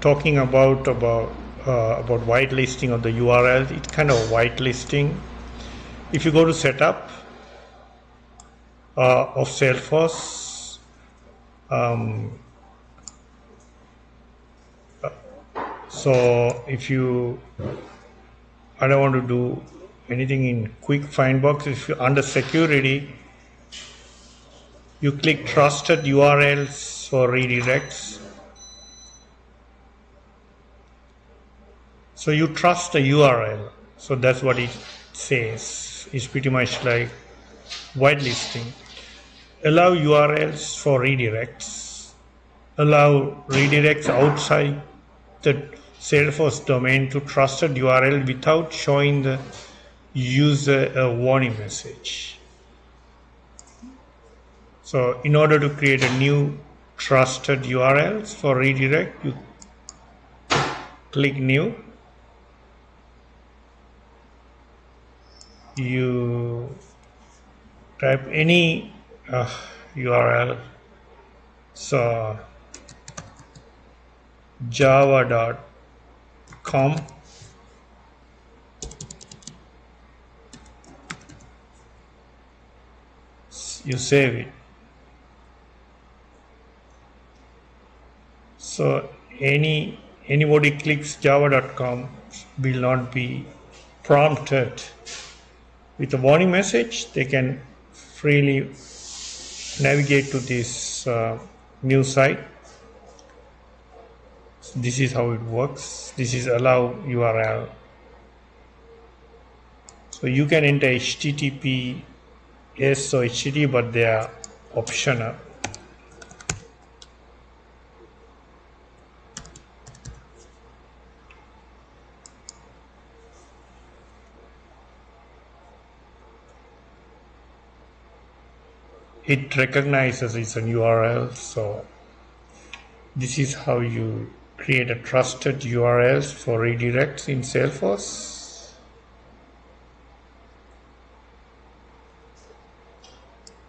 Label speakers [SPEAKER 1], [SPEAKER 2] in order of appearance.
[SPEAKER 1] talking about about uh, about whitelisting of the URL. It's kind of whitelisting. If you go to setup uh, of Salesforce, um, so if you I don't want to do anything in quick find box if you under security you click trusted URLs for redirects so you trust the URL so that's what it says it's pretty much like whitelisting allow URLs for redirects allow redirects outside the Salesforce domain to trusted URL without showing the user a warning message. So in order to create a new trusted URLs for redirect, you click new. You type any uh, URL. So java.com you save it so any anybody clicks java.com will not be prompted with a warning message they can freely navigate to this uh, new site. This is how it works. This is allow URL so you can enter HTTP yes or HTTP but they are optional it recognizes it's an URL so this is how you create a trusted URLs for redirects in Salesforce